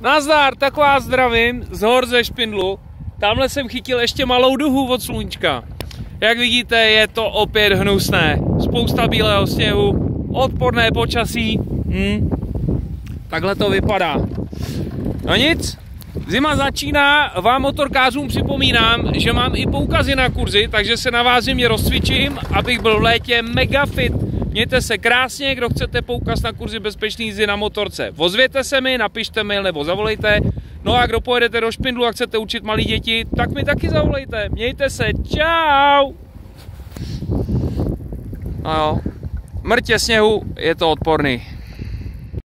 Nazdar, tak vás zdravím z hor ze Špindlu. Tamhle jsem chytil ještě malou duhu od sluníčka. Jak vidíte, je to opět hnusné. Spousta bílého sněhu, odporné počasí. Hm. Takhle to vypadá. No nic, zima začíná, vám motorkářům připomínám, že mám i poukazy na kurzy, takže se na vás mě rozcvičím, abych byl v létě mega fit. Mějte se krásně, kdo chcete poukaz na kurzy bezpečný jízdy na motorce. Vozvěte se mi, napište mail nebo zavolejte. No a kdo pojedete do Špindlu a chcete učit malí děti, tak mi taky zavolejte. Mějte se, čau! No jo, mrtě sněhu, je to odporný.